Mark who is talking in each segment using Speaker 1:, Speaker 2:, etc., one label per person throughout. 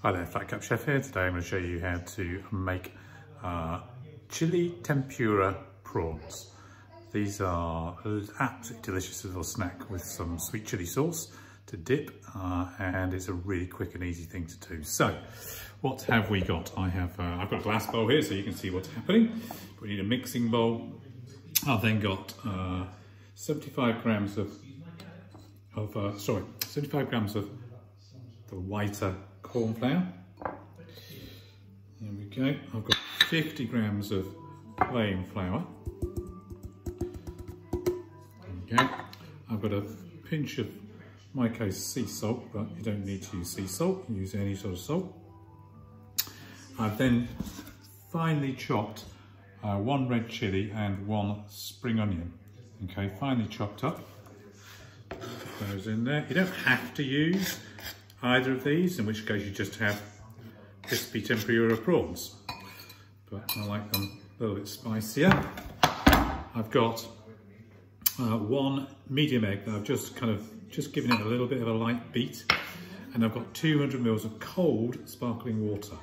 Speaker 1: Hi there, Flat Cap Chef here. Today I'm going to show you how to make uh, chili tempura prawns. These are absolutely delicious little snack with some sweet chili sauce to dip uh, and it's a really quick and easy thing to do. So what have we got? I have, uh, I've got a glass bowl here so you can see what's happening. We need a mixing bowl. I've then got uh, 75 grams of, of uh, sorry, 75 grams of the whiter corn flour. There we go. I've got 50 grams of plain flour. Okay. I've got a pinch of, my case, sea salt, but you don't need to use sea salt. You can use any sort of salt. I've then finely chopped uh, one red chili and one spring onion. Okay, finely chopped up. Put those in there. You don't have to use either of these, in which case you just have crispy tempura prawns. But I like them a little bit spicier. I've got uh, one medium egg that I've just kind of, just given it a little bit of a light beat. And I've got 200 mils of cold sparkling water.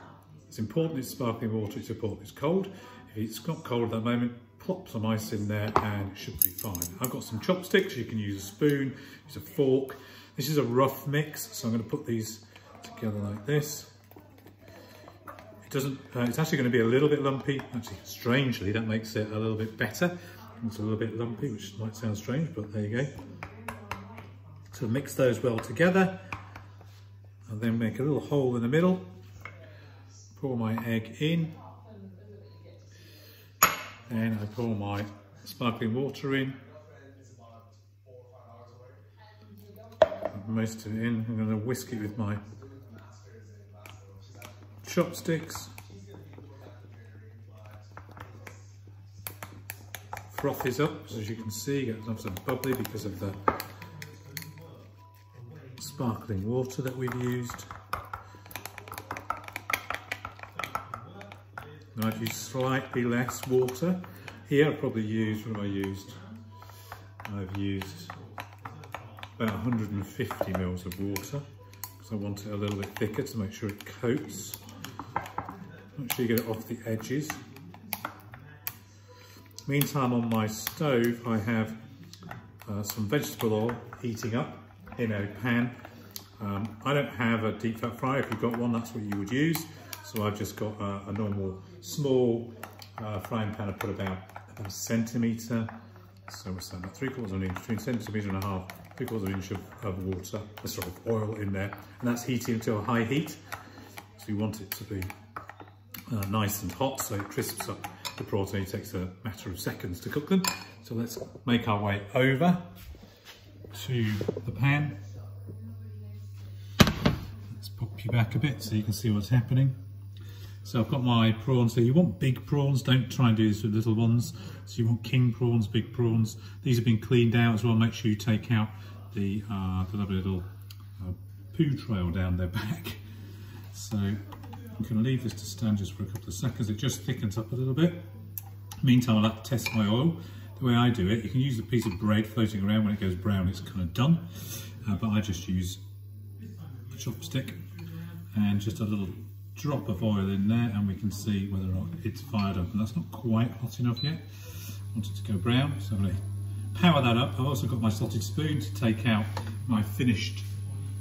Speaker 1: It's important it's sparkling water, it's important it's cold. If it's not cold at that moment, plop some ice in there and it should be fine. I've got some chopsticks, you can use a spoon, use a fork, this is a rough mix, so I'm going to put these together like this. It doesn't, uh, it's actually going to be a little bit lumpy. Actually, strangely, that makes it a little bit better. It's a little bit lumpy, which might sound strange, but there you go. So mix those well together and then make a little hole in the middle. Pour my egg in. Then I pour my sparkling water in. Most of it in. I'm going to whisk it with my chopsticks. Froth is up, as you can see, it's nice and bubbly because of the sparkling water that we've used. Now I've used slightly less water. Here I've probably used, what have I used? I've used about 150 mils of water because I want it a little bit thicker to make sure it coats. Make sure you get it off the edges. Meantime on my stove I have uh, some vegetable oil heating up in a pan. Um, I don't have a deep fat fryer, if you've got one that's what you would use. So I've just got a, a normal small uh, frying pan I put about, a centimetre, so what's that, about three quarters of an inch, between centimetre and a half quarters of an inch of, of water, sort of oil in there, and that's heating to a high heat. So you want it to be uh, nice and hot so it crisps up the protein. Takes a matter of seconds to cook them. So let's make our way over to the pan. Let's pop you back a bit so you can see what's happening. So I've got my prawns So You want big prawns, don't try and do this with little ones. So you want king prawns, big prawns. These have been cleaned out as well. Make sure you take out the, uh, the lovely little uh, poo trail down their back. So I'm going to leave this to stand just for a couple of seconds. It just thickens up a little bit. Meantime, I like to test my oil. The way I do it, you can use a piece of bread floating around. When it goes brown, it's kind of done. Uh, but I just use a chopstick and just a little drop of oil in there and we can see whether or not it's fired up and that's not quite hot enough yet. I want it to go brown so I'm going to power that up. I've also got my slotted spoon to take out my finished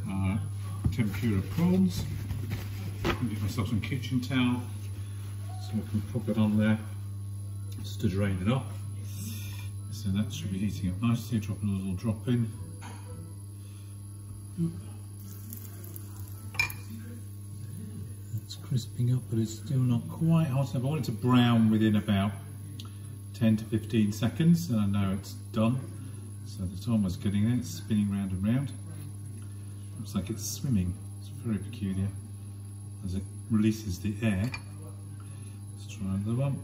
Speaker 1: uh, tempura prawns. I'm Get myself some kitchen towel so I can pop it on there just to drain it off. So that should be heating up nicely, dropping a little drop in. Crisping up, but it's still not quite hot enough. I want it to brown within about 10 to 15 seconds, and I know it's done. So it's almost getting there, it's spinning round and round. Looks like it's swimming. It's very peculiar as it releases the air. Let's try another one.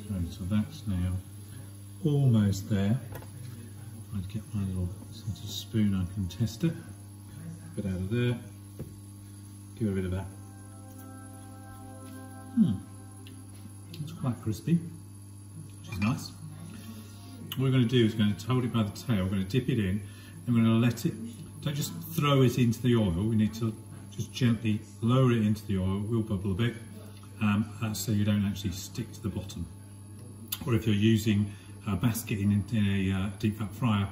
Speaker 1: Okay, so that's now almost there. I'd get my little sort of spoon, I can test it. Bit out of there. Give it a bit of that. Hmm, it's quite crispy, which is nice. what we're going to do is we're going to hold it by the tail, we're going to dip it in, and we're going to let it, don't just throw it into the oil, we need to just gently lower it into the oil, it will bubble a bit, um, uh, so you don't actually stick to the bottom. Or if you're using a basket in, in a uh, deep fat fryer,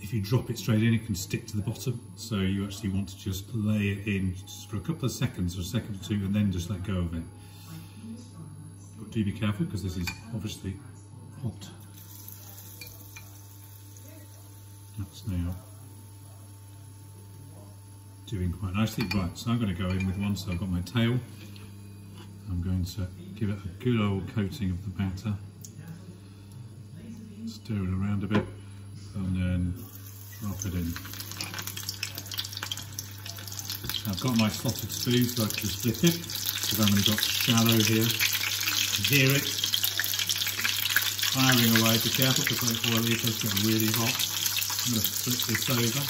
Speaker 1: if you drop it straight in, it can stick to the bottom. So you actually want to just lay it in for a couple of seconds or a second or two and then just let go of it. But do be careful because this is obviously hot. That's now doing quite nicely. Right, so I'm going to go in with one, so I've got my tail. I'm going to give it a good old coating of the batter. Stir it around a bit and then drop it in. I've got my slotted spoon so I can flip it because I've only got shallow here. You hear it firing away. Be careful because the oil does get really hot. I'm going to flip this over.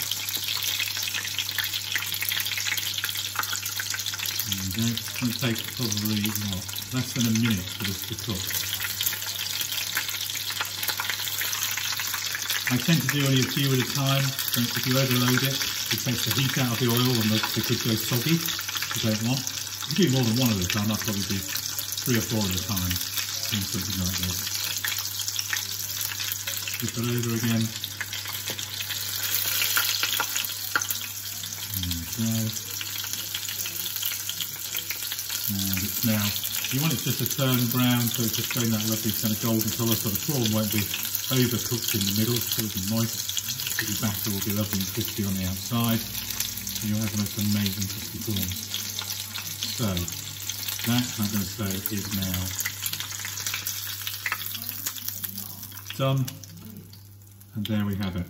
Speaker 1: There you go. It's going to take probably what, less than a minute for this to cook. I tend to do only a few at a time. So if you overload it, it takes the heat out of the oil and the, the could go soggy, you don't want. You do more than one at a time, I'll probably do three or four at a time, doing something like this. Flip it over again. And it's now, you want it just to turn brown, so it's just showing that lovely kind of golden colour, so the prawn won't be overcooked in the middle, so it'll be moist. The batter will be lovely and crispy on the outside. And you'll have the most amazing crispy prawns. So, that I'm going to say is now done. And there we have it.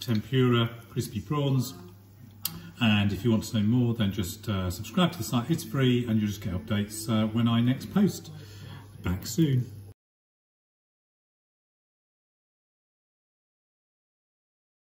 Speaker 1: Tempura crispy prawns. And if you want to know more, then just uh, subscribe to the site. It's free and you'll just get updates uh, when I next post. Back soon.